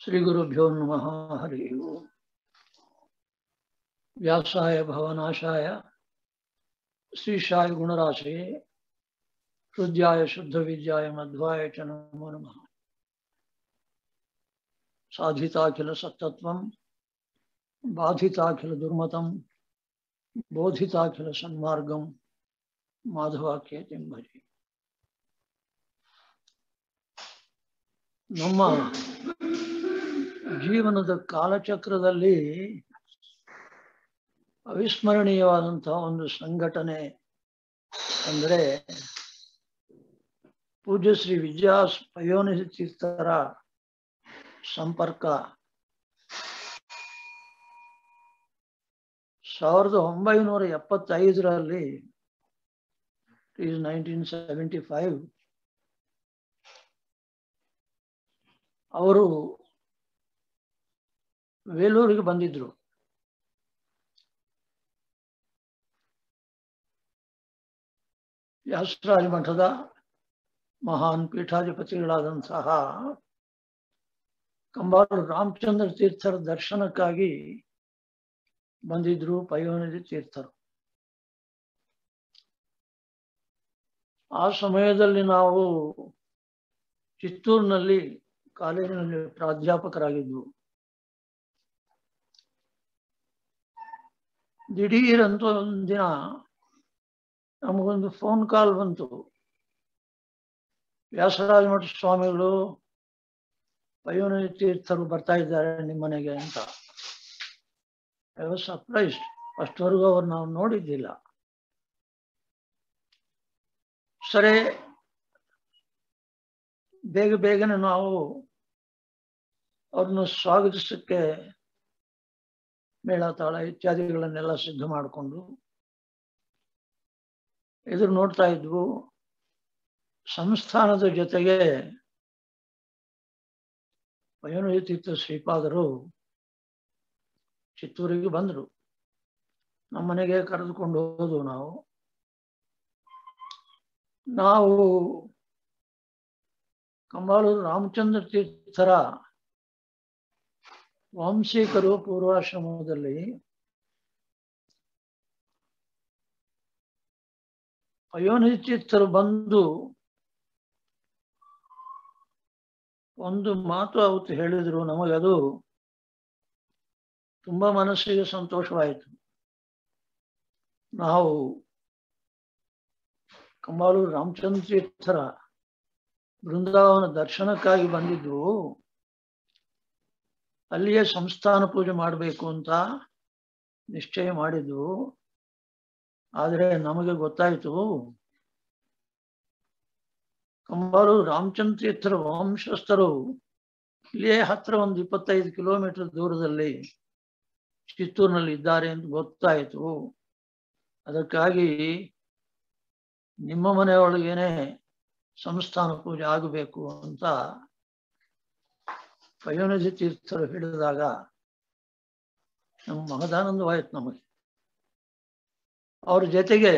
श्रीगुरुभ्यो नमः हरि ओम् व्यासाय भवनाशाय श्रीशाय गुणराशये हृद्याय शुद्धविद्याय मध्वाय च नमो नमः साधिताखिल सत्तत्वं बाधिताखिल दुर्मतं ಬೋಧಿತಾಖಿಲ ಸನ್ಮಾರ್ಗಂ ಮಾಧವಾಖ್ಯತಿಂ ಭಜಿ ನಮ್ಮ ಜೀವನದ ಕಾಲಚಕ್ರದಲ್ಲಿ ಅವಿಸ್ಮರಣೀಯವಾದಂತಹ ಒಂದು ಸಂಘಟನೆ ಅಂದರೆ ಪೂಜ್ಯ ಶ್ರೀ ವಿದ್ಯಾ ಪಯೋನಿಧಿ ತೀರ್ಥರ ಸಂಪರ್ಕ. ಸಾವಿರದ ಒಂಬೈನೂರ ಎಪ್ಪತ್ತೈದರಲ್ಲಿ ಈಸ್ ನೈನ್ಟೀನ್ ಸೆವೆಂಟಿ ಫೈವ್ ಅವರು ವೇಲೂರಿಗೆ ಬಂದಿದ್ರು. ವ್ಯಾಸರಾಜ ಮಠದ ಮಹಾನ್ ಪೀಠಾಧಿಪತಿಗಳಾದಂತಹ ಕಂಬಾರು ರಾಮಚಂದ್ರ ತೀರ್ಥರ ದರ್ಶನಕ್ಕಾಗಿ ಬಂದಿದ್ರು ಪಯೋನಿಧಿ ತೀರ್ಥರು. ಆ ಸಮಯದಲ್ಲಿ ನಾವು ಚಿತ್ತೂರಿನಲ್ಲಿ ಕಾಲೇಜಿನಲ್ಲಿ ಪ್ರಾಧ್ಯಾಪಕರಾಗಿದ್ವು. ದಿಢೀರಂತೂ ಒಂದಿನ ನಮಗೊಂದು ಫೋನ್ ಕಾಲ್ ಬಂತು. ವ್ಯಾಸರಾಜ ಮಠ ಸ್ವಾಮಿಗಳು ಪಯೋನಿ ತೀರ್ಥರು ಬರ್ತಾ ಇದ್ದಾರೆ ನಿಮ್ಮನೆಗೆ ಅಂತ. ಐ ಸರ್ಪ್ರೈಸ್ಡ್ ಅಷ್ಟವರೆಗೂ ಅವ್ರು ನಾವು ನೋಡಿದ್ದಿಲ್ಲ. ಸರಿ, ಬೇಗ ಬೇಗನೆ ನಾವು ಅವ್ರನ್ನ ಸ್ವಾಗತಿಸಕ್ಕೆ ಮೇಳತಾಳ ಇತ್ಯಾದಿಗಳನ್ನೆಲ್ಲ ಸಿದ್ಧ ಮಾಡಿಕೊಂಡು ಎದುರು ನೋಡ್ತಾ ಇದ್ವು. ಸಂಸ್ಥಾನದ ಜೊತೆಗೆ ಪಯೋನಿತೀರ್ಥ ಶ್ರೀಪಾದರು ಚಿತ್ತೂರಿಗೆ ಬಂದರು. ನಮ್ಮನೆಗೆ ಕರೆದುಕೊಂಡು ಹೋದವು ನಾವು. ನಾವು ಕಂಬಾಲೂರು ರಾಮಚಂದ್ರ ತೀರ್ಥರ ವಂಶೀಕರು ಪೂರ್ವಾಶ್ರಮದಲ್ಲಿ ಅಯೋನಿಚಿತ್ತರು ಬಂದು ಒಂದು ಮಾತು ಅವತ್ತು ಹೇಳಿದ್ರು ನಮಗದು ತುಂಬಾ ಮನಸ್ಸಿಗೆ ಸಂತೋಷವಾಯಿತು. ನಾವು ಕಂಬಾಲೂರು ರಾಮಚಂದ್ರ ತೀರ್ಥರ ಬೃಂದಾವನ ದರ್ಶನಕ್ಕಾಗಿ ಬಂದಿದ್ವು. ಅಲ್ಲಿಯೇ ಸಂಸ್ಥಾನ ಪೂಜೆ ಮಾಡಬೇಕು ಅಂತ ನಿಶ್ಚಯ ಮಾಡಿದ್ವು. ಆದರೆ ನಮಗೆ ಗೊತ್ತಾಯಿತು, ಕಂಬಾರು ರಾಮಚಂದ್ರ ತೀರ್ಥರ ವಂಶಸ್ಥರು ಇಲ್ಲಿಯೇ ಹತ್ರ ಒಂದು ಇಪ್ಪತ್ತೈದು ಕಿಲೋಮೀಟರ್ ದೂರದಲ್ಲಿ ಚಿತ್ತೂರಿನಲ್ಲಿ ಇದ್ದಾರೆ ಅಂತ ಗೊತ್ತಾಯಿತು. ಅದಕ್ಕಾಗಿ ನಿಮ್ಮ ಮನೆಯೊಳಗೇನೆ ಸಂಸ್ಥಾನ ಪೂಜೆ ಆಗಬೇಕು ಅಂತ ಪಯೋನಿಧಿ ತೀರ್ಥರು ಹಿಡಿದಾಗ ನಮ್ಮ ಮಹದಾನಂದವಾಯಿತು ನಮಗೆ. ಅವರ ಜೊತೆಗೆ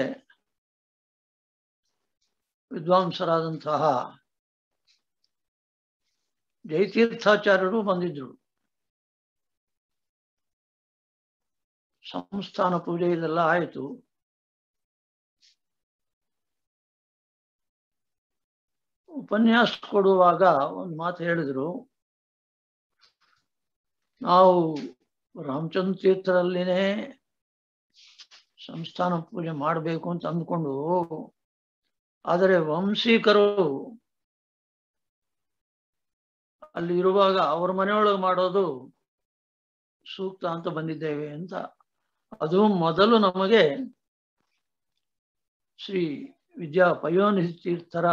ವಿದ್ವಾಂಸರಾದಂತಹ ಜಯತೀರ್ಥಾಚಾರ್ಯರು ಬಂದಿದ್ರು ಸಂಸ್ಥಾನ ಪೂಜೆ ಇದೆಲ್ಲ ಆಯಿತು. ಉಪನ್ಯಾಸ ಕೊಡುವಾಗ ಒಂದು ಮಾತು ಹೇಳಿದ್ರು. ನಾವು ರಾಮಚಂದ್ರ ತೀರ್ಥರಲ್ಲಿನೇ ಸಂಸ್ಥಾನ ಪೂಜೆ ಮಾಡಬೇಕು ಅಂತ ಅಂದ್ಕೊಂಡು, ಆದರೆ ವಂಶೀಕರು ಅಲ್ಲಿ ಇರುವಾಗ ಅವ್ರ ಮನೆಯೊಳಗೆ ಮಾಡೋದು ಸೂಕ್ತ ಅಂತ ಬಂದಿದ್ದೇವೆ ಅಂತ. ಅದು ಮೊದಲು ನಮಗೆ ಶ್ರೀ ವಿದ್ಯಾ ಪಯೋನಿಧಿ ತೀರ್ಥರ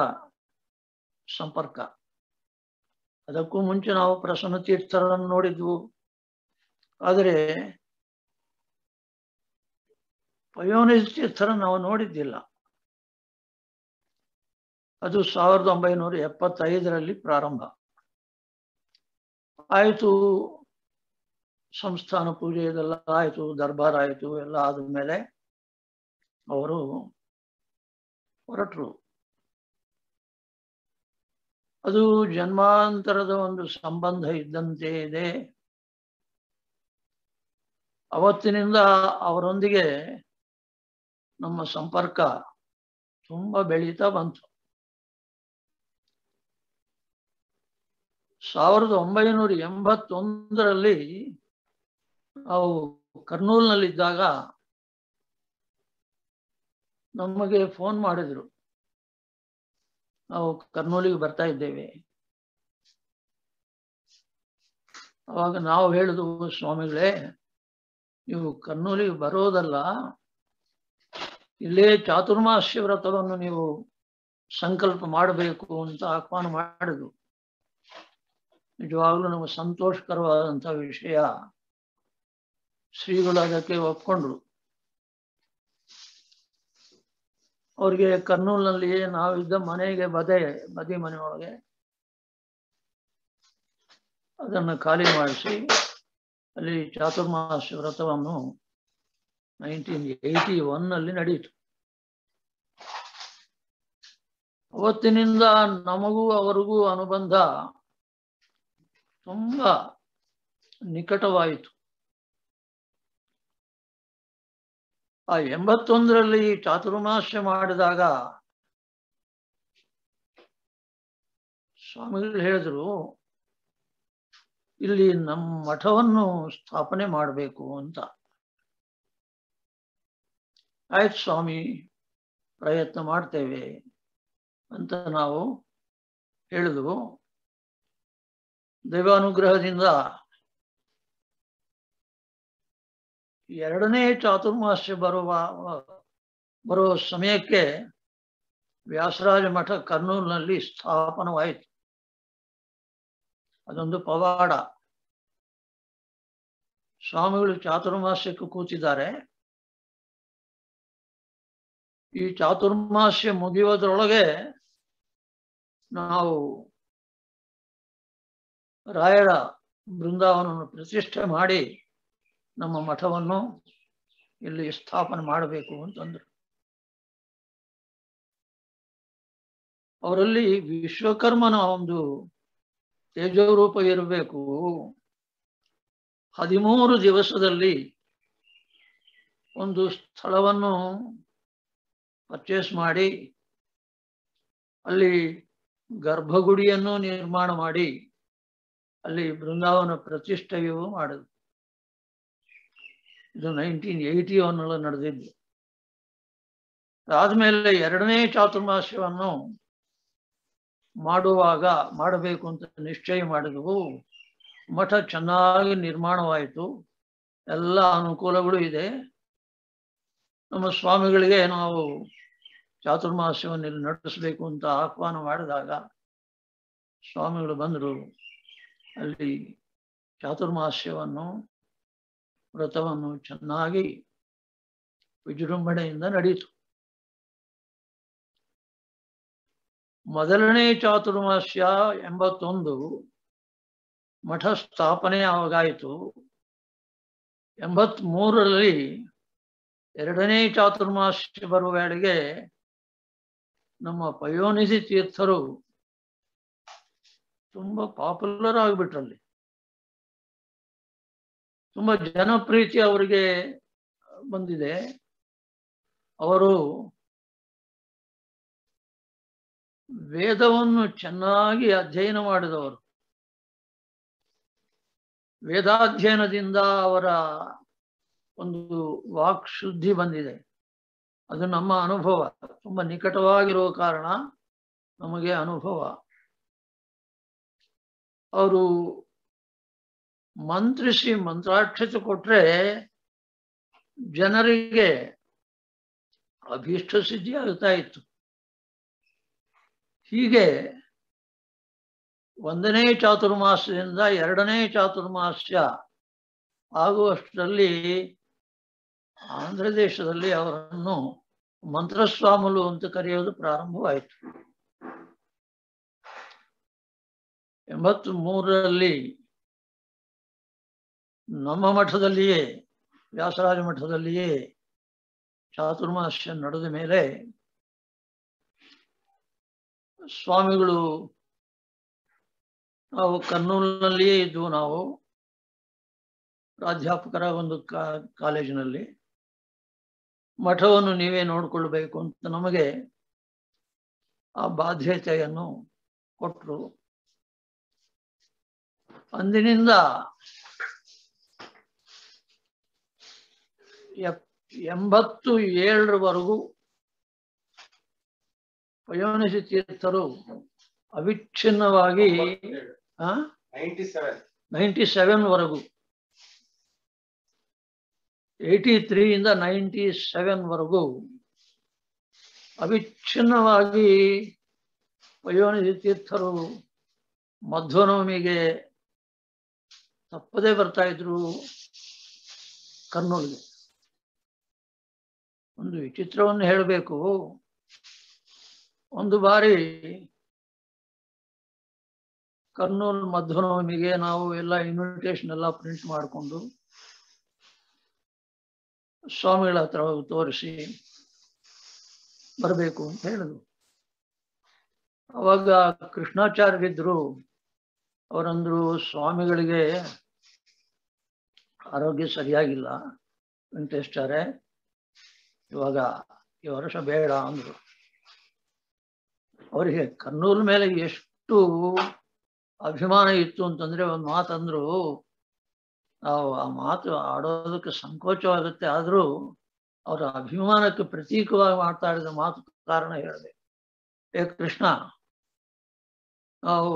ಸಂಪರ್ಕ. ಅದಕ್ಕೂ ಮುಂಚೆ ನಾವು ಪ್ರಸನ್ನ ತೀರ್ಥರನ್ನು ನೋಡಿದ್ವು. ಆದರೆ ಪಯೋನಿಸ್ಟ್ ಥರ ನಾವು ನೋಡಿದ್ದಿಲ್ಲ. ಅದು ಸಾವಿರದ ಒಂಬೈನೂರ ಎಪ್ಪತ್ತೈದರಲ್ಲಿ ಪ್ರಾರಂಭ. ಆಯಿತು ಸಂಸ್ಥಾನ ಪೂಜೆ ಇದೆಲ್ಲ ಆಯಿತು, ದರ್ಬಾರ್ ಆಯಿತು, ಎಲ್ಲ ಆದಮೇಲೆ ಅವರು ಹೊರಟರು. ಅದು ಜನ್ಮಾಂತರದ ಒಂದು ಸಂಬಂಧ ಇದ್ದಂತೆ ಇದೆ. ಅವತ್ತಿನಿಂದ ಅವರೊಂದಿಗೆ ನಮ್ಮ ಸಂಪರ್ಕ ತುಂಬ ಬೆಳೀತಾ ಬಂತು. ಸಾವಿರದ ಒಂಬೈನೂರ ಎಂಬತ್ತೊಂದರಲ್ಲಿ ನಾವು ಕರ್ನೂಲ್ನಲ್ಲಿದ್ದಾಗ ನಮಗೆ ಫೋನ್ ಮಾಡಿದ್ರು. ನಾವು ಕರ್ನೂಲಿಗೆ ಬರ್ತಾ ಇದ್ದೇವೆ. ಅವಾಗ ನಾವು ಹೇಳಿದ್ವು, ಸ್ವಾಮಿಗಳೇ ನೀವು ಕರ್ನೂಲಿಗೆ ಬರೋದಲ್ಲ. ಇಲ್ಲೇ ಚಾತುರ್ಮಾಸ್ಯ ವ್ರತವನ್ನು ನೀವು ಸಂಕಲ್ಪ ಮಾಡಬೇಕು ಅಂತ ಆಹ್ವಾನ ಮಾಡಿದ್ರು. ನಿಜವಾಗ್ಲೂ ನಮಗೆ ಸಂತೋಷಕರವಾದಂಥ ವಿಷಯ. ಶ್ರೀಗಳು ಅದಕ್ಕೆ ಒಪ್ಕೊಂಡ್ರು. ಅವ್ರಿಗೆ ಕರ್ನೂಲ್ನಲ್ಲಿ ನಾವಿದ್ದ ಮನೆಗೆ ಬದೆ, ಬದಿ ಮನೆಯೊಳಗೆ ಅದನ್ನು ಖಾಲಿ ಮಾಡಿಸಿ ಅಲ್ಲಿ ಚಾತುರ್ಮಾಸ ವ್ರತವನ್ನು ನೈನ್ಟೀನ್ ಏಯ್ಟಿ ಒನ್ನಲ್ಲಿ ನಡೆಯಿತು. ಅವತ್ತಿನಿಂದ ನಮಗೂ ಅವರಿಗೂ ಅನುಬಂಧ ತುಂಬಾ ನಿಕಟವಾಯಿತು. ಆ ಎಂಬತ್ತೊಂದರಲ್ಲಿ ಚಾತುರ್ಮಾಸ ಮಾಡಿದಾಗ ಸ್ವಾಮಿಗಳು ಹೇಳಿದ್ರು ಇಲ್ಲಿ ನಮ್ಮ ಮಠವನ್ನು ಸ್ಥಾಪನೆ ಮಾಡಬೇಕು ಅಂತ. ಆಯ್ತು ಸ್ವಾಮಿ, ಪ್ರಯತ್ನ ಮಾಡ್ತೇವೆ ಅಂತ ನಾವು ಹೇಳಿದ್ವು. ದೈವಾನುಗ್ರಹದಿಂದ ಎರಡನೇ ಚಾತುರ್ಮಾಸ್ಯ ಬರುವ ಬರುವ ಸಮಯಕ್ಕೆ ವ್ಯಾಸರಾಜ ಮಠ ಕರ್ನೂಲ್ನಲ್ಲಿ ಸ್ಥಾಪನವಾಯಿತು. ಅದೊಂದು ಪವಾಡ. ಸ್ವಾಮಿಗಳು ಚಾತುರ್ಮಾಸ್ಯಕ್ಕೆ ಕೂತಿದ್ದಾರೆ. ಈ ಚಾತುರ್ಮಾಸ್ಯ ಮುಗಿಯೋದ್ರೊಳಗೆ ನಾವು ರಾಯರ ಬೃಂದಾವನವನ್ನು ಪ್ರತಿಷ್ಠೆ ಮಾಡಿ ನಮ್ಮ ಮಠವನ್ನು ಇಲ್ಲಿ ಸ್ಥಾಪನೆ ಮಾಡಬೇಕು ಅಂತಂದ್ರು. ಅವರಲ್ಲಿ ವಿಶ್ವಕರ್ಮನ ಒಂದು ತೇಜೋರೂಪ ಇರಬೇಕು ಹದಿಮೂರು ದಿವಸದಲ್ಲಿ ಒಂದು ಸ್ಥಳವನ್ನು ಪರ್ಚೇಸ್ ಮಾಡಿ, ಅಲ್ಲಿ ಗರ್ಭಗುಡಿಯನ್ನು ನಿರ್ಮಾಣ ಮಾಡಿ, ಅಲ್ಲಿ ಬೃಂದಾವನ ಪ್ರತಿಷ್ಠೆಯೂ ಮಾಡಿದ್ರು. ಇದು ನೈನ್ಟೀನ್ ಏಯ್ಟಿ ಒನ್ನಲ್ಲಿ ನಡೆದಿದ್ದು. ಆದಮೇಲೆ ಎರಡನೇ ಚಾತುರ್ಮಾಸ್ಯವನ್ನು ಮಾಡುವಾಗ ಮಾಡಬೇಕು ಅಂತ ನಿಶ್ಚಯ ಮಾಡಿದವು. ಮಠ ಚೆನ್ನಾಗಿ ನಿರ್ಮಾಣವಾಯಿತು. ಎಲ್ಲ ಅನುಕೂಲಗಳು ಇದೆ. ನಮ್ಮ ಸ್ವಾಮಿಗಳಿಗೆ ನಾವು ಚಾತುರ್ಮಾಸ್ಯವನ್ನು ನಡೆಸಬೇಕು ಅಂತ ಆಹ್ವಾನ ಮಾಡಿದಾಗ ಸ್ವಾಮಿಗಳು ಬಂದರು. ಅಲ್ಲಿ ಚಾತುರ್ಮಾಸ್ಯವನ್ನು, ವ್ರತವನ್ನು ಚೆನ್ನಾಗಿ ವಿಜೃಂಭಣೆಯಿಂದ ನಡೆಯಿತು. ಮೊದಲನೇ ಚಾತುರ್ಮಾಸ್ಯ ಎಂಬತ್ತೊಂದು ಮಠ ಸ್ಥಾಪನೆ ಆವಾಗಾಯಿತು ಎಂಬತ್ ಮೂರರಲ್ಲಿ ಎರಡನೇ ಚಾತುರ್ಮಾಸ್ಯ ಬರುವ ವೇಳೆಗೆ ನಮ್ಮ ಪಯೋನಿಧಿ ತೀರ್ಥರು ತುಂಬ ಪಾಪ್ಯುಲರ್ ಆಗಿಬಿಟ್ರಲ್ಲಿ. ತುಂಬ ಜನಪ್ರೀತಿ ಅವರಿಗೆ ಬಂದಿದೆ. ಅವರು ವೇದವನ್ನು ಚೆನ್ನಾಗಿ ಅಧ್ಯಯನ ಮಾಡಿದವರು. ವೇದಾಧ್ಯಯನದಿಂದ ಅವರ ಒಂದು ವಾಕ್ ಶುದ್ಧಿ ಬಂದಿದೆ. ಅದು ನಮ್ಮ ಅನುಭವ. ತುಂಬಾ ನಿಕಟವಾಗಿರುವ ಕಾರಣ ನಮಗೆ ಅನುಭವ. ಅವರು ಮಂತ್ರಿಸಿ ಮಂತ್ರಾಕ್ಷತೆ ಕೊಟ್ರೆ ಜನರಿಗೆ ಅಭೀಷ್ಟ ಸಿದ್ಧಿ ಆಗ್ತಾ ಇತ್ತು. ಹೀಗೆ ಒಂದನೇ ಚಾತುರ್ಮಾಸ್ಯದಿಂದ ಎರಡನೇ ಚಾತುರ್ಮಾಸ್ಯ ಆಗುವಷ್ಟರಲ್ಲಿ ಆಂಧ್ರ ದೇಶದಲ್ಲಿ ಅವರನ್ನು ಮಂತ್ರಸ್ವಾಮುಲು ಅಂತ ಕರೆಯೋದು ಪ್ರಾರಂಭವಾಯಿತು. ಎಂಬತ್ತು ಮೂರರಲ್ಲಿ ನಮ್ಮ ಮಠದಲ್ಲಿಯೇ, ವ್ಯಾಸರಾಜ ಮಠದಲ್ಲಿಯೇ ಚಾತುರ್ಮಾಸ್ಯ ನಡೆದ ಮೇಲೆ ಸ್ವಾಮಿಗಳು ನಾವು ಕರ್ನೂಲ್ನಲ್ಲಿಯೇ ಇದ್ದು ನಾವು ಪ್ರಾಧ್ಯಾಪಕರ ಒಂದು ಕಾಲೇಜಿನಲ್ಲಿ. ಮಠವನ್ನು ನೀವೇ ನೋಡಿಕೊಳ್ಬೇಕು ಅಂತ ನಮಗೆ ಆ ಬಾಧ್ಯತೆಯನ್ನು ಕೊಟ್ಟರು ಅಂದಿನಿಂದ ಎಂಬತ್ತು ಏಳರವರೆಗೂ ಪಯೋನಿಸಿ ತೀರ್ಥರು ಅವಿಚ್ಛಿನ್ನವಾಗಿ ನೈಂಟಿ ಸೆವೆನ್ ವರೆಗೂ. ಏಯ್ಟಿ ತ್ರೀಯಿಂದ ನೈಂಟಿ ಸೆವೆನ್ ವರೆಗೂ ಅವಿಚ್ಛಿನ್ನವಾಗಿ ಪಯೋನಿಧಿ ತೀರ್ಥರು ಮಧ್ವನವಮಿಗೆ ತಪ್ಪದೇ ಬರ್ತಾ ಇದ್ರು ಕರ್ನೂಲ್ಗೆ ಒಂದು ವಿಚಿತ್ರವನ್ನು ಹೇಳಬೇಕು. ಒಂದು ಬಾರಿ ಕರ್ನೂಲ್ ಮಧ್ವನವಮಿಗೆ ನಾವು ಎಲ್ಲ ಇನ್ವಿಟೇಷನ್ ಎಲ್ಲ ಪ್ರಿಂಟ್ ಮಾಡಿಕೊಂಡು ಸ್ವಾಮಿಗಳ ಹತ್ರ ತೋರಿಸಿ ಬರಬೇಕು ಅಂತ ಹೇಳಿದ್ರು. ಅವಾಗ ಕೃಷ್ಣಾಚಾರ್ಯರಿದ್ರು, ಅವರಂದ್ರು ಸ್ವಾಮಿಗಳಿಗೆ ಆರೋಗ್ಯ ಸರಿಯಾಗಿಲ್ಲ, ವೆಂಕಟೇಶ್ವರೇ, ಇವಾಗ ಈ ವರ್ಷ ಬೇಡ ಅಂದ್ರು. ಅವರಿಗೆ ಕರ್ನೂಲ್ ಮೇಲೆ ಎಷ್ಟು ಅಭಿಮಾನ ಇತ್ತು ಅಂತಂದ್ರೆ ಒಂದು ಮಾತಂದ್ರು, ನಾವು ಆ ಮಾತು ಆಡೋದಕ್ಕೆ ಸಂಕೋಚವಾಗುತ್ತೆ. ಆದ್ರೂ ಅವರ ಅಭಿಮಾನಕ್ಕೆ ಪ್ರತೀಕವಾಗಿ ಮಾತಾಡಿದ ಮಾತು ಕಾರಣ ಹೇಳಿದೆ. ಏ ಕೃಷ್ಣ, ನಾವು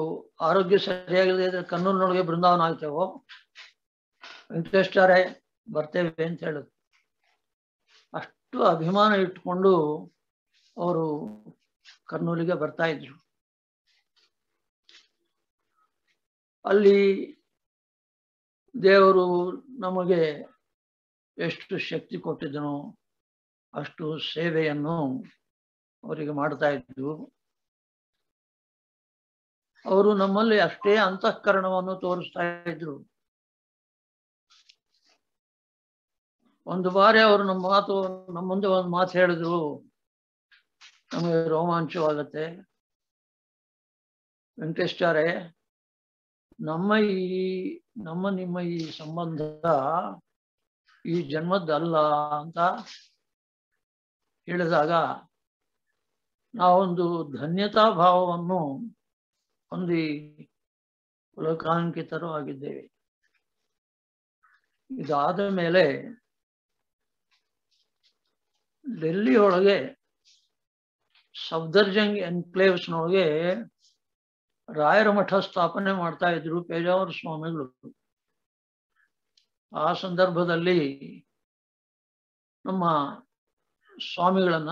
ಆರೋಗ್ಯ ಸರಿಯಾಗಿಲ್ಲದೆ ಇದ್ರೆ ಕನ್ನೂರಿನೊಳಗೆ ಬೃಂದಾವನ ಆಗ್ತೇವೋ? ವೆಂಕಟೇಶ್ವರೇ ಬರ್ತೇವೆ ಅಂತ ಹೇಳಿದ್ರು ಅಷ್ಟು ಅಭಿಮಾನ ಇಟ್ಕೊಂಡು ಅವರು ಕರ್ನೂಲಿಗೆ ಬರ್ತಾ ಇದ್ರು. ಅಲ್ಲಿ ದೇವರು ನಮಗೆ ಎಷ್ಟು ಶಕ್ತಿ ಕೊಟ್ಟಿದ್ದನೋ ಅಷ್ಟು ಸೇವೆಯನ್ನು ಅವರಿಗೆ ಮಾಡ್ತಾ ಇದ್ರು ಅವರು ನಮ್ಮಲ್ಲಿ ಅಷ್ಟೇ ಅಂತಃಕರಣವನ್ನು ತೋರಿಸ್ತಾ ಇದ್ರು. ಒಂದು ಬಾರಿ ಅವರು ನಮ್ಮ ಮಾತು, ನಮ್ಮ ಮುಂದೆ ಒಂದು ಮಾತು ಹೇಳಿದ್ರು. ನಮಗೆ ರೋಮಾಂಚವಾಗತ್ತೆ ವೆಂಕಟೇಶ್ಚಾರೆ ನಮ್ಮ ಈ, ನಮ್ಮ ನಿಮ್ಮ ಈ ಸಂಬಂಧ ಈ ಜನ್ಮದ್ದಲ್ಲ ಅಂತ ಹೇಳಿದಾಗ ನಾವೊಂದು ಧನ್ಯತಾ ಭಾವವನ್ನು ಹೊಂದಿ ಲೋಕಾಂಕಿತರು ಆಗಿದ್ದೇವೆ. ಇದಾದ ಮೇಲೆ ಡೆಲ್ಲಿ ಒಳಗೆ ಸಫ್ದರ್ಜಂಗ್ ಎನ್ಕ್ಲೇವ್ಸ್ನೊಳಗೆ ರಾಯರ ಮಠ ಸ್ಥಾಪನೆ ಮಾಡ್ತಾ ಇದ್ರು ಪೇಜಾವರ ಸ್ವಾಮಿಗಳು. ಆ ಸಂದರ್ಭದಲ್ಲಿ ನಮ್ಮ ಸ್ವಾಮಿಗಳನ್ನ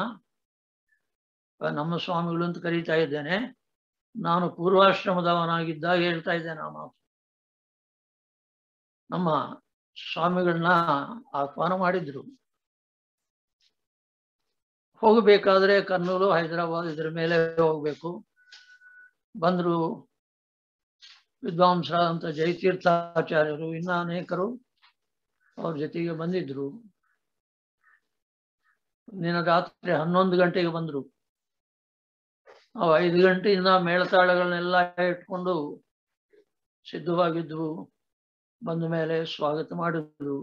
ನಮ್ಮ ಸ್ವಾಮಿಗಳು ಅಂತ ಕರೀತಾ ಇದ್ದೇನೆ. ನಾನು ಪೂರ್ವಾಶ್ರಮದವನಾಗಿದ್ದಾಗ ಹೇಳ್ತಾ ಇದ್ದೇನೆ ಮಾತು. ನಮ್ಮ ಸ್ವಾಮಿಗಳನ್ನ ಆಹ್ವಾನ ಮಾಡಿದ್ರು. ಹೋಗಬೇಕಾದ್ರೆ ಕರ್ನೂಲು, ಹೈದರಾಬಾದ್ ಇದ್ರ ಮೇಲೆ ಹೋಗ್ಬೇಕು. ಬಂದ್ರು ವಿದ್ವಾಂಸರಾದಂಥ ಜಯತೀರ್ಥಾಚಾರ್ಯರು, ಇನ್ನ ಅನೇಕರು ಅವ್ರ ಜೊತೆಗೆ ಬಂದಿದ್ರು. ದಿನ ರಾತ್ರಿ ಹನ್ನೊಂದು ಗಂಟೆಗೆ ಬಂದ್ರು. ನಾವು ಐದು ಗಂಟೆಯಿಂದ ಮೇಳತಾಳಗಳನ್ನೆಲ್ಲ ಇಟ್ಕೊಂಡು ಸಿದ್ಧವಾಗಿದ್ವು ಬಂದ ಮೇಲೆ ಸ್ವಾಗತ ಮಾಡಿದ್ರು.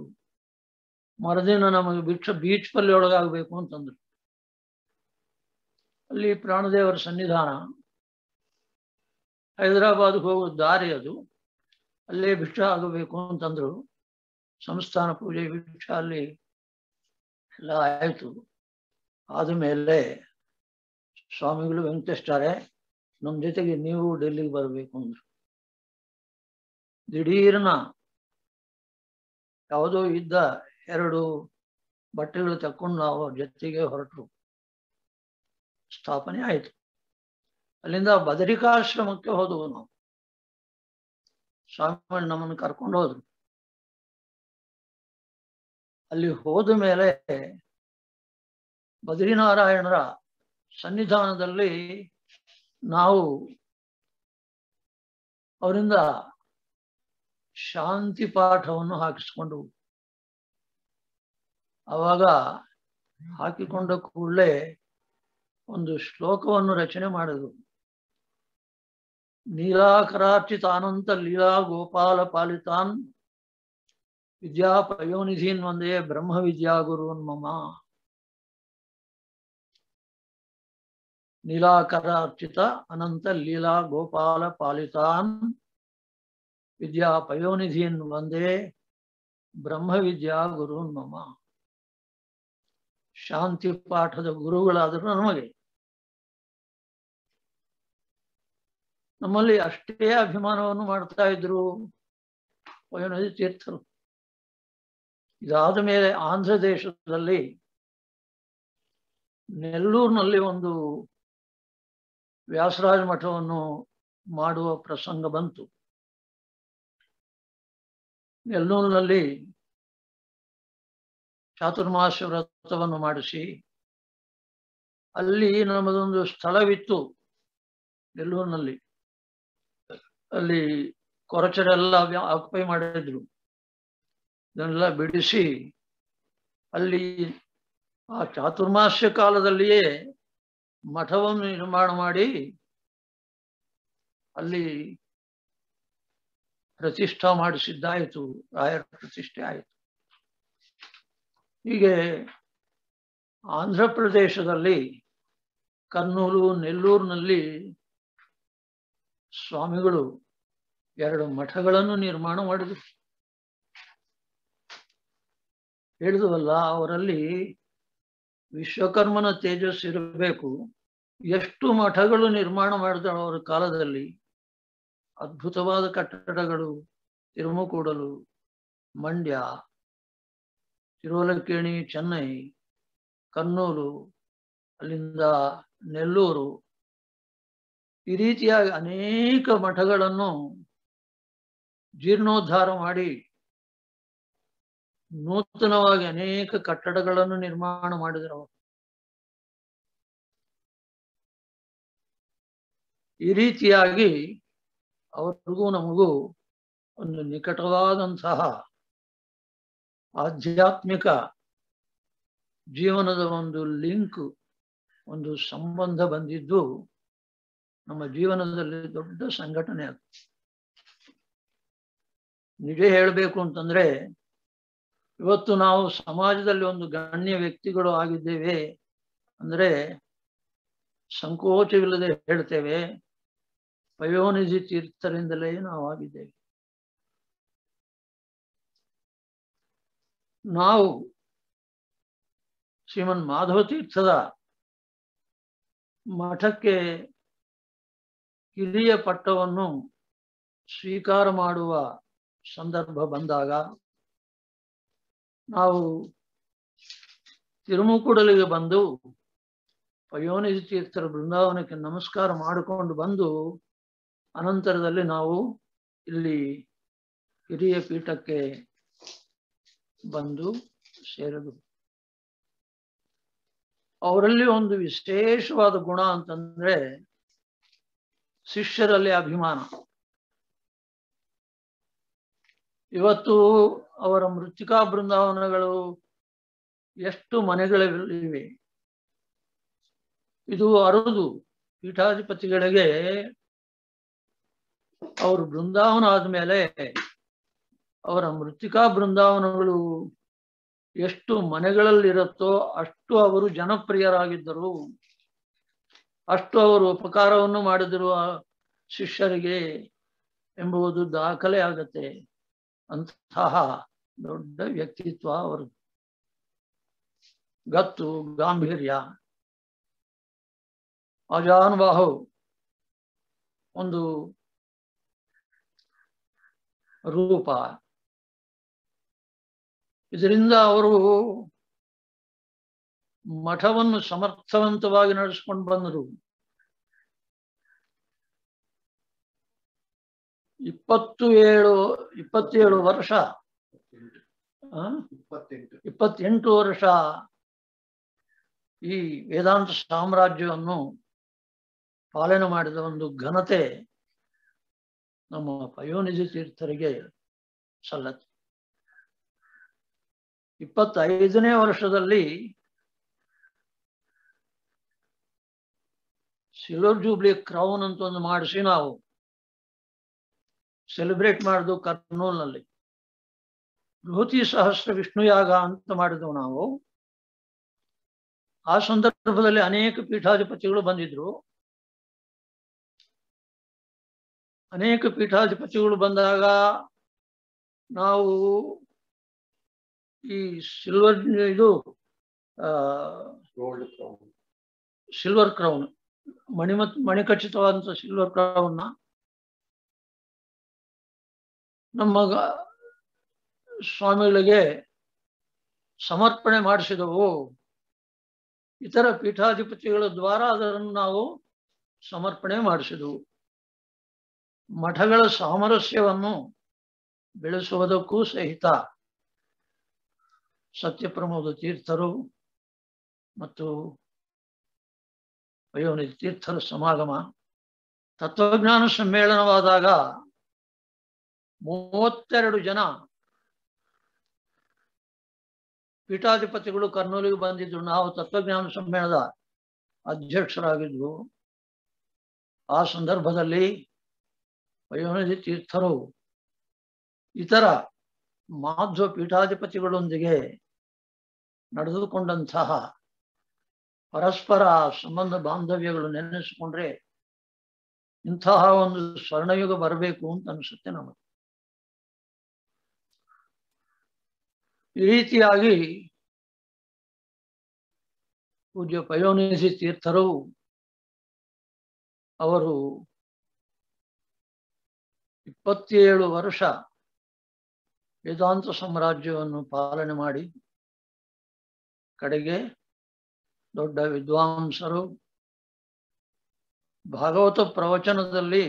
ಮರುದಿನ ನಮಗೆ ಬಿಚ್ಚ ಬೀಚ್ ಪಲ್ಲಿ ಒಳಗಾಗಬೇಕು ಅಂತಂದ್ರು. ಅಲ್ಲಿ ಪ್ರಾಣದೇವರ ಸನ್ನಿಧಾನ. ಹೈದರಾಬಾದ್ಗೆ ಹೋಗೋ ದಾರಿ ಅದು. ಅಲ್ಲೇ ಭಿಕ್ಷ ಆಗಬೇಕು ಅಂತಂದ್ರು. ಸಂಸ್ಥಾನ ಪೂಜೆ, ಭಿಕ್ಷ ಅಲ್ಲಿ ಎಲ್ಲ ಆಯ್ತು. ಆದಮೇಲೆ ಸ್ವಾಮಿಗಳು ವೆಂಕಟೇಶ್ವರೇ ನಮ್ಮ ಜೊತೆಗೆ ನೀವು ಡೆಲ್ಲಿಗೆ ಬರಬೇಕು ಅಂದ್ರು. ದಿಢೀರ್ನ ಯಾವುದೋ ಇದ್ದ ಎರಡು ಬಟ್ಟೆಗಳು ತಕ್ಕೊಂಡು ನಾವು ಅವ್ರ ಜೊತೆಗೆ ಹೊರಟರು. ಸ್ಥಾಪನೆ ಆಯಿತು. ಅಲ್ಲಿಂದ ಬದರಿಕಾಶ್ರಮಕ್ಕೆ ಹೋದವು ನಾವು. ಸ್ವಾಮಿ ನಮ್ಮನ್ನು ಕರ್ಕೊಂಡು ಹೋದ್ರು. ಅಲ್ಲಿ ಹೋದ ಮೇಲೆ ಬದ್ರಿನಾರಾಯಣರ ಸನ್ನಿಧಾನದಲ್ಲಿ ನಾವು ಅವರಿಂದ ಶಾಂತಿ ಪಾಠವನ್ನು ಹಾಕಿಸ್ಕೊಂಡು ಆವಾಗ ಹಾಕಿಕೊಂಡ ಕೂಡಲೇ ಒಂದು ಶ್ಲೋಕವನ್ನು ರಚನೆ ಮಾಡಿದರು ನೀಲಾಕರಾರ್ಚಿತ ಅನಂತ ಲೀಲಾ ಗೋಪಾಲ ಪಾಲಿತಾನ್ ವಿದ್ಯಾ ಪಯೋನಿಧೀನ್ ಒಂದೇ ಬ್ರಹ್ಮ ವಿದ್ಯಾ ಗುರುನ್ ಮಮ. ನೀಲಾಕರಾರ್ಚಿತ ಅನಂತ ಲೀಲಾ ಗೋಪಾಲ ಪಾಲಿತಾನ್ ವಿದ್ಯಾ ಪಯೋನಿಧೀನ್ ಒಂದೇ ಬ್ರಹ್ಮ ವಿದ್ಯಾ ಗುರುನ್ ಮಮ. ಶಾಂತಿ ಪಾಠದ ಗುರುಗಳಾದರೂ ನಮಗೆ. ನಮ್ಮಲ್ಲಿ ಅಷ್ಟೇ ಅಭಿಮಾನವನ್ನು ಮಾಡ್ತಾ ಇದ್ರು ವಯೋನದಿ ತೀರ್ಥರು. ಇದಾದ ಮೇಲೆ ಆಂಧ್ರ ದೇಶದಲ್ಲಿ ನೆಲ್ಲೂರಿನಲ್ಲಿ ಒಂದು ವ್ಯಾಸರಾಜ ಮಠವನ್ನು ಮಾಡುವ ಪ್ರಸಂಗ ಬಂತು. ನೆಲ್ಲೂರಿನಲ್ಲಿ ಚಾತುರ್ಮಾಸ ವ್ರತವನ್ನು ಮಾಡಿಸಿ, ಅಲ್ಲಿ ನಮ್ಮದೊಂದು ಸ್ಥಳವಿತ್ತು ನೆಲ್ಲೂರಿನಲ್ಲಿ. ಅಲ್ಲಿ ಕೊರಚರೆಲ್ಲ ಆಕ್ಯುಪೈ ಮಾಡಿದ್ರು. ಇದನ್ನೆಲ್ಲ ಬಿಡಿಸಿ ಅಲ್ಲಿ ಆ ಚಾತುರ್ಮಾಸ್ಯ ಕಾಲದಲ್ಲಿಯೇ ಮಠವನ್ನು ನಿರ್ಮಾಣ ಮಾಡಿ ಅಲ್ಲಿ ಪ್ರತಿಷ್ಠಾ ಮಾಡಿಸಿದ್ದಾಯಿತು, ರಾಯರ ಪ್ರತಿಷ್ಠೆ ಆಯಿತು. ಹೀಗೆ ಆಂಧ್ರ ಪ್ರದೇಶದಲ್ಲಿ ಕರ್ನೂಲು, ನೆಲ್ಲೂರಿನಲ್ಲಿ ಸ್ವಾಮಿಗಳು ಎರಡು ಮಠಗಳನ್ನು ನಿರ್ಮಾಣ ಮಾಡಿದರು. ಹೇಳಿದವಲ್ಲ, ಅವರಲ್ಲಿ ವಿಶ್ವಕರ್ಮನ ತೇಜಸ್ ಇರಬೇಕು. ಎಷ್ಟು ಮಠಗಳು ನಿರ್ಮಾಣ ಮಾಡಿದಳು ಅವರ ಕಾಲದಲ್ಲಿ, ಅದ್ಭುತವಾದ ಕಟ್ಟಡಗಳು, ತಿರುಮಕೂಡಲು, ಮಂಡ್ಯ, ತಿರುವಲಕ್ಕೇಣಿ, ಚೆನ್ನೈ ಕನ್ನೂರು ಅಲ್ಲಿಂದ ನೆಲ್ಲೂರು ಈ ರೀತಿಯಾಗಿ ಅನೇಕ ಮಠಗಳನ್ನು ಜೀರ್ಣೋದ್ಧಾರ ಮಾಡಿ ನೂತನವಾಗಿ ಅನೇಕ ಕಟ್ಟಡಗಳನ್ನು ನಿರ್ಮಾಣ ಮಾಡಿದರು ಈ ರೀತಿಯಾಗಿ ಅವರಿಗೂ ನಮಗೂ ಒಂದು ನಿಕಟವಾದಂತಹ ಆಧ್ಯಾತ್ಮಿಕ ಜೀವನದ ಒಂದು ಲಿಂಕ್, ಒಂದು ಸಂಬಂಧ ಬಂದಿದ್ದು ನಮ್ಮ ಜೀವನದಲ್ಲಿ ದೊಡ್ಡ ಸಂಘಟನೆ ಅದು. ನಿಜ ಹೇಳಬೇಕು ಅಂತಂದ್ರೆ, ಇವತ್ತು ನಾವು ಸಮಾಜದಲ್ಲಿ ಒಂದು ಗಣ್ಯ ವ್ಯಕ್ತಿಗಳು ಆಗಿದ್ದೇವೆ ಅಂದ್ರೆ ಸಂಕೋಚವಿಲ್ಲದೆ ಹೇಳ್ತೇವೆ, ಪಯೋನಿಧಿ ತೀರ್ಥರಿಂದಲೇ ನಾವು ಆಗಿದ್ದೇವೆ. ನಾವು ಶ್ರೀಮನ್ ಮಾಧವ ತೀರ್ಥದ ಮಠಕ್ಕೆ ಹಿರಿಯ ಪಟ್ಟವನ್ನು ಸ್ವೀಕಾರ ಮಾಡುವ ಸಂದರ್ಭ ಬಂದಾಗ ನಾವು ತಿರುಮುಕೂಡಲಿಗೆ ಬಂದು ಪಯೋನಿಜ ತೀರ್ಥರ ಬೃಂದಾವನಕ್ಕೆ ನಮಸ್ಕಾರ ಮಾಡಿಕೊಂಡು ಬಂದು ಅನಂತರದಲ್ಲಿ ನಾವು ಇಲ್ಲಿ ಹಿರಿಯ ಪೀಠಕ್ಕೆ ಬಂದು ಸೇರದು. ಅವರಲ್ಲಿ ಒಂದು ವಿಶೇಷವಾದ ಗುಣ ಅಂತಂದ್ರೆ ಶಿಷ್ಯರಲ್ಲಿ ಅಭಿಮಾನ. ಇವತ್ತು ಅವರ ಮೃತ್ತಿಕಾ ಬೃಂದಾವನಗಳು ಎಷ್ಟು ಮನೆಗಳಿವೆ. ಇದು ಅರದು ಪೀಠಾಧಿಪತಿಗಳಿಗೆ ಅವರು ಬೃಂದಾವನ ಆದ್ಮೇಲೆ ಅವರ ಮೃತ್ತಿಕಾ ಬೃಂದಾವನಗಳು ಎಷ್ಟು ಮನೆಗಳಲ್ಲಿರುತ್ತೋ ಅಷ್ಟು ಅವರು ಜನಪ್ರಿಯರಾಗಿದ್ದರು. ಅಷ್ಟು ಅವರು ಉಪಕಾರವನ್ನು ಮಾಡಿದಿರುವ ಶಿಷ್ಯರಿಗೆ ಎಂಬುದು ದಾಖಲೆ ಆಗತ್ತೆ. ಅಂತಹ ದೊಡ್ಡ ವ್ಯಕ್ತಿತ್ವ ಅವರು ಗತ್ತು, ಗಾಂಭೀರ್ಯ. ಅಜಾನುಬಾಹು ಒಂದು ರೂಪ. ಇದರಿಂದ ಅವರು ಮಠವನ್ನು ಸಮರ್ಥವಂತವಾಗಿ ನಡೆಸ್ಕೊಂಡು ಬಂದರು. ಇಪ್ಪತ್ತು ಏಳು ಇಪ್ಪತ್ತೇಳು ವರ್ಷ ಇಪ್ಪತ್ತೆಂಟು. ವರ್ಷ ಈ ವೇದಾಂತ ಸಾಮ್ರಾಜ್ಯವನ್ನು ಪಾಲನೆ ಮಾಡಿದ ಒಂದು ಘನತೆ ನಮ್ಮ ಪಯೋನಿಧಿ ತೀರ್ಥರಿಗೆ ಸಲ್ಲತ್ತೆ. ಇಪ್ಪತ್ತೈದನೇ ವರ್ಷದಲ್ಲಿ ಸಿಲ್ವರ್ ಜೂಬ್ಲಿ ಕ್ರೌನ್ ಅಂತ ಒಂದು ಮಾಡಿಸಿ ನಾವು. ಸೆಲೆಬ್ರೇಟ್ ಮಾಡಿದ್ವು ಕರ್ನೂಲ್ನಲ್ಲಿ. ಬೃಹತಿ ಸಹಸ್ರ ವಿಷ್ಣು ಯಾಗ ಅಂತ ಮಾಡಿದ್ವು ನಾವು. ಆ ಸಂದರ್ಭದಲ್ಲಿ ಅನೇಕ ಪೀಠಾಧಿಪತಿಗಳು ಬಂದಿದ್ರು. ಅನೇಕ ಪೀಠಾಧಿಪತಿಗಳು ಬಂದಾಗ ನಾವು ಈ ಸಿಲ್ವರ್ ಇದು ಸಿಲ್ವರ್ ಕ್ರೌನ್. ಮಣಿಮತ್ ಮಣಿಕಚಿತವಾದಂಥ ಸಿಲ್ವರ್ ಕ್ರೌನ್ನ ನಮ್ಮ ಸ್ವಾಮಿಗಳಿಗೆ ಸಮರ್ಪಣೆ ಮಾಡಿಸಿದವು. ಇತರ ಪೀಠಾಧಿಪತಿಗಳ ದ್ವಾರ ಅದರನ್ನು ನಾವು ಸಮರ್ಪಣೆ ಮಾಡಿಸಿದವು. ಮಠಗಳ ಸಾಮರಸ್ಯವನ್ನು ಬೆಳೆಸುವುದಕ್ಕೂ ಸಹಿತ ಸತ್ಯಪ್ರಮೋದ ತೀರ್ಥರು ಮತ್ತು ವಯೋನಿಧಿ ತೀರ್ಥರ ಸಮಾಗಮ. ತತ್ವಜ್ಞಾನ ಸಮ್ಮೇಳನವಾದಾಗ ಮೂವತ್ತೆರಡು ಜನ ಪೀಠಾಧಿಪತಿಗಳು ಕರ್ನೂಲಿಗೆ ಬಂದಿದ್ರು. ನಾವು ತತ್ವಜ್ಞಾನ ಸಮ್ಮೇಳನದ ಅಧ್ಯಕ್ಷರಾಗಿದ್ರು ಆ ಸಂದರ್ಭದಲ್ಲಿ ವಯೋನಿಧಿ ತೀರ್ಥರು. ಇತರ ಮಾಧ್ವ ಪೀಠಾಧಿಪತಿಗಳೊಂದಿಗೆ ನಡೆದುಕೊಂಡಂತಹ ಪರಸ್ಪರ ಸಂಬಂಧ ಬಾಂಧವ್ಯಗಳು ನೆನೆಸಿಕೊಂಡ್ರೆ ಇಂತಹ ಒಂದು ಸ್ವರ್ಣಯುಗ ಬರಬೇಕು ಅಂತ ಅನಿಸುತ್ತೆ ನಮಗೆ. ಈ ರೀತಿಯಾಗಿ ಪೂಜ್ಯ ಪಯೋನಿಸಿ ತೀರ್ಥರು ಅವರು ಇಪ್ಪತ್ತೇಳು ವರ್ಷ ವೇದಾಂತ ಸಾಮ್ರಾಜ್ಯವನ್ನು ಪಾಲನೆ ಮಾಡಿ ಕಡೆಗೆ ದೊಡ್ಡ ವಿದ್ವಾಂಸರು ಭಾಗವತ ಪ್ರವಚನದಲ್ಲಿ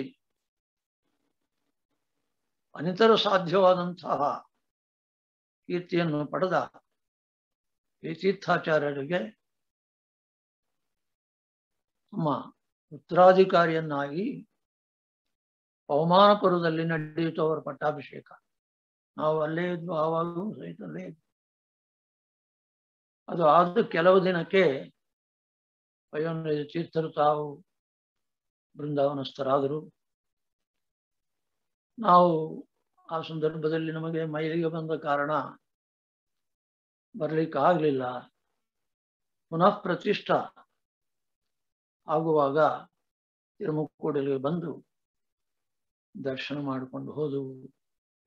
ಅನಿತರ ಸಾಧ್ಯವಾದಂತಹ ಕೀರ್ತಿಯನ್ನು ಪಡೆದ ಈ ತೀರ್ಥಾಚಾರ್ಯರಿಗೆ ತಮ್ಮ ಉತ್ತರಾಧಿಕಾರಿಯನ್ನಾಗಿ ಪವಮಾನಪುರದಲ್ಲಿ ನಡೆಯಿತು ಅವರ ಪಟ್ಟಾಭಿಷೇಕ. ನಾವು ಅಲ್ಲೇ ಇದ್ವು ಆವಾಗಲೂ ಸಹಿತ ಅದು ಆದ ಕೆಲವು ದಿನಕ್ಕೆ ಪಯೋನಿಧಿ ತೀರ್ಥರು ತಾವು ಬೃಂದಾವನಸ್ಥರಾದರು. ನಾವು ಆ ಸಂದರ್ಭದಲ್ಲಿ ನಮಗೆ ಮೈಲಿಗೆ ಬಂದ ಕಾರಣ ಬರಲಿಕ್ಕಾಗಲಿಲ್ಲ ಪುನಃ ಪ್ರತಿಷ್ಠ ಆಗುವಾಗ ತಿರುಮುಕೋಡಿಗೆ ಬಂದು ದರ್ಶನ ಮಾಡಿಕೊಂಡು ಹೋದವು.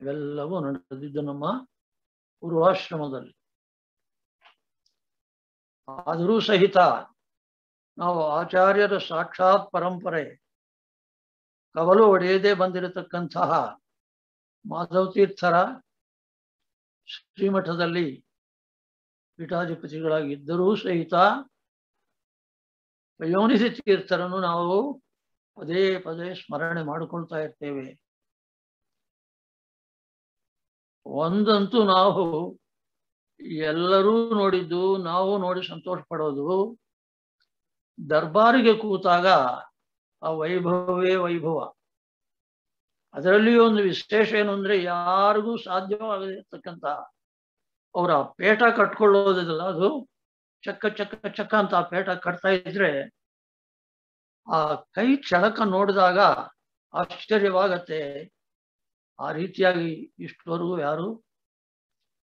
ಇವೆಲ್ಲವೂ ನಡೆದಿದ್ದು ನಮ್ಮ ಪೂರ್ವಾಶ್ರಮದಲ್ಲಿ. ಆದರೂ ಸಹಿತ ನಾವು ಆಚಾರ್ಯರ ಸಾಕ್ಷಾತ್ ಪರಂಪರೆ. ಕವಲು ಒಡೆಯದೇ ಬಂದಿರತಕ್ಕಂತಹ ಮಾಧವತೀರ್ಥರ ಶ್ರೀಮಠದಲ್ಲಿ ಪೀಠಾಧಿಪತಿಗಳಾಗಿದ್ದರೂ ಸಹಿತ ಪಯೋನಿಸಿ ತೀರ್ಥರನ್ನು ನಾವು ಪದೇ ಪದೇ ಸ್ಮರಣೆ ಮಾಡಿಕೊಳ್ತಾ ಇರ್ತೇವೆ. ಒಂದಂತೂ ನಾವು ಎಲ್ಲರೂ ನೋಡಿದ್ದು, ನಾವು ನೋಡಿ ಸಂತೋಷ ಪಡೋದು ದರ್ಬಾರಿಗೆ ಕೂತಾಗ ಆ ವೈಭವವೇ ವೈಭವ. ಅದರಲ್ಲಿಯೂ ಒಂದು ವಿಶೇಷ ಏನು ಅಂದ್ರೆ ಯಾರಿಗೂ ಸಾಧ್ಯವಾಗದಿರ್ತಕ್ಕಂಥ ಅವರ ಪೇಟ ಕಟ್ಕೊಳ್ಳೋದಿಲ್ಲ ಅದು ಚಕ್ಕ ಚಕ್ಕ ಚಕ್ಕ ಅಂತ ಆ ಪೇಟ ಕಟ್ತಾ ಇದ್ರೆ ಆ ಕೈ ಚಳಕ ನೋಡಿದಾಗ ಆಶ್ಚರ್ಯವಾಗತ್ತೆ. ಆ ರೀತಿಯಾಗಿ ಇಷ್ಟವರೆಗೂ ಯಾರು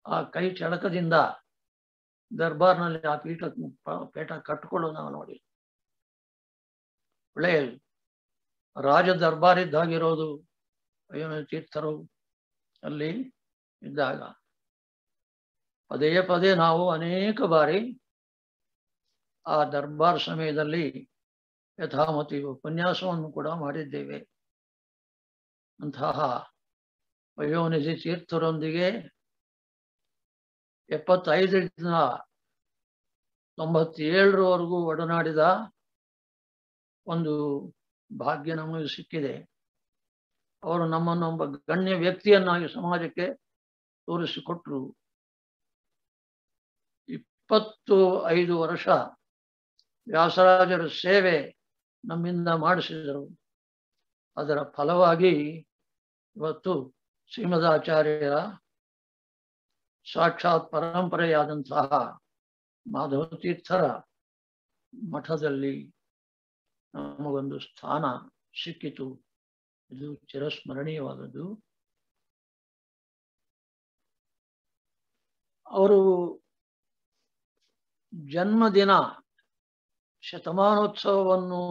ಆ ಕೈ ಚಳಕದಿಂದ ದರ್ಬಾರ್ನಲ್ಲಿ ಆ ಪೀಠ ಪೇಟ ಕಟ್ಕೊಳ್ಳೋದು ನಾವು ನೋಡಿ. ಒಳ್ಳೆ ರಾಜ ದರ್ಬಾರ್ ಇದ್ದಾಗಿರೋದು ಅಯ್ಯೋ ತೀರ್ಥರು ಅಲ್ಲಿ ಇದ್ದಾಗ. ಪದೇ ಪದೇ ನಾವು ಅನೇಕ ಬಾರಿ ಆ ದರ್ಬಾರ್ ಸಮಯದಲ್ಲಿ ಯಥಾಮತಿ ಉಪನ್ಯಾಸವನ್ನು ಕೂಡ ಮಾಡಿದ್ದೇವೆ. ಅಂತಹ ವಯೋನಿಧಿ ತೀರ್ಥರೊಂದಿಗೆ ಎಪ್ಪತ್ತೈದರಿಂದ ತೊಂಬತ್ತೇಳರವರೆಗೂ ಒಡನಾಡಿದ ಒಂದು ಭಾಗ್ಯ ನಮಗೆ ಸಿಕ್ಕಿದೆ. ಅವರು ನಮ್ಮನ್ನು ಒಬ್ಬ ಗಣ್ಯ ವ್ಯಕ್ತಿಯನ್ನಾಗಿ ಸಮಾಜಕ್ಕೆ ತೋರಿಸಿಕೊಟ್ರು. ಇಪ್ಪತ್ತು ಐದು ವರ್ಷ ವ್ಯಾಸರಾಜರ ಸೇವೆ ನಮ್ಮಿಂದ ಮಾಡಿಸಿದರು. ಅದರ ಫಲವಾಗಿ ಇವತ್ತು ಶ್ರೀಮದಾಚಾರ್ಯರ ಸಾಕ್ಷಾತ್ ಪರಂಪರೆಯಾದಂತಹ ಮಾಧವತೀರ್ಥರ ಮಠದಲ್ಲಿ ನಮಗೊಂದು ಸ್ಥಾನ ಸಿಕ್ಕಿತು. ಇದು ಚಿರಸ್ಮರಣೀಯವಾದದ್ದು. ಅವರು ಜನ್ಮದಿನ, ಶತಮಾನೋತ್ಸವವನ್ನು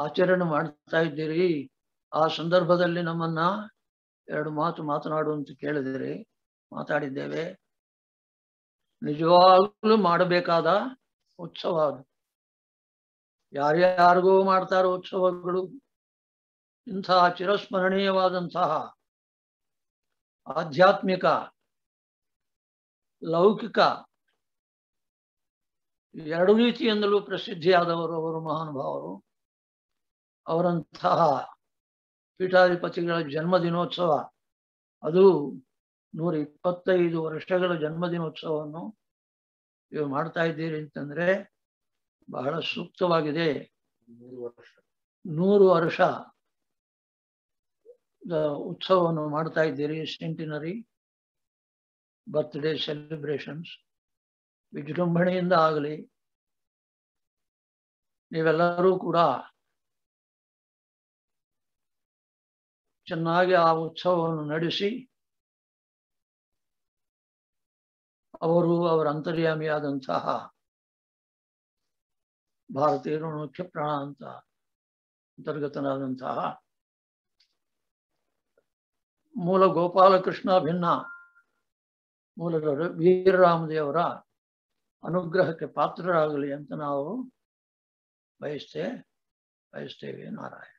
ಆಚರಣೆ ಮಾಡ್ತಾ ಇದ್ದೀರಿ. ಆ ಸಂದರ್ಭದಲ್ಲಿ ನಮ್ಮನ್ನ ಎರಡು ಮಾತು ಮಾತನಾಡು ಅಂತ ಕೇಳಿದಿರಿ ಮಾತಾಡಿದ್ದೇವೆ. ನಿಜವಾಗ್ಲೂ ಮಾಡಬೇಕಾದ ಉತ್ಸವ ಅದು. ಯಾರ್ಯಾರಿಗೂ ಮಾಡ್ತಾರೋ ಉತ್ಸವಗಳು ಇಂತಹ ಚಿರಸ್ಮರಣೀಯವಾದಂತಹ ಆಧ್ಯಾತ್ಮಿಕ, ಲೌಕಿಕ, ಎರಡು ರೀತಿಯಿಂದಲೂ ಪ್ರಸಿದ್ಧಿಯಾದವರು ಅವರು ಮಹಾನುಭಾವರು. ಅವರಂತಹ ಪೀಠಾಧಿಪತಿಗಳ ಜನ್ಮದಿನೋತ್ಸವ, ಅದು ನೂರ ಇಪ್ಪತ್ತೈದು ವರ್ಷಗಳ ಜನ್ಮದಿನೋತ್ಸವವನ್ನು ನೀವು ಮಾಡ್ತಾ ಇದ್ದೀರಿ ಅಂತಂದ್ರೆ ಬಹಳ ಸೂಕ್ತವಾಗಿದೆ. ನೂರು ವರ್ಷ. ಉತ್ಸವವನ್ನು ಮಾಡ್ತಾ ಇದ್ದೀರಿ ಸೆಂಟಿನರಿ ಬರ್ತ್ಡೇ ಸೆಲೆಬ್ರೇಷನ್ಸ್ ವಿಜೃಂಭಣೆಯಿಂದ ಆಗಲಿ ನೀವೆಲ್ಲರೂ ಕೂಡ ಚೆನ್ನಾಗಿ ಆ ಉತ್ಸವವನ್ನು ನಡೆಸಿ ಅವರು ಅವರ ಅಂತರ್ಯಾಮಿಯಾದಂತಹ ಭಾರತೀಯರು ಮುಖ್ಯ ಪ್ರಾಣ ಅಂತ ಅಂತರ್ಗತನಾದಂತಹ ಮೂಲ ಗೋಪಾಲಕೃಷ್ಣ ಭಿನ್ನ ಮೂಲದ ವೀರರಾಮದೇವರ ಅನುಗ್ರಹಕ್ಕೆ ಪಾತ್ರರಾಗಲಿ ಅಂತ ನಾವು ಬಯಸ್ತೇ ಬಯಸ್ತೇವೆ ನಾರಾಯಣ.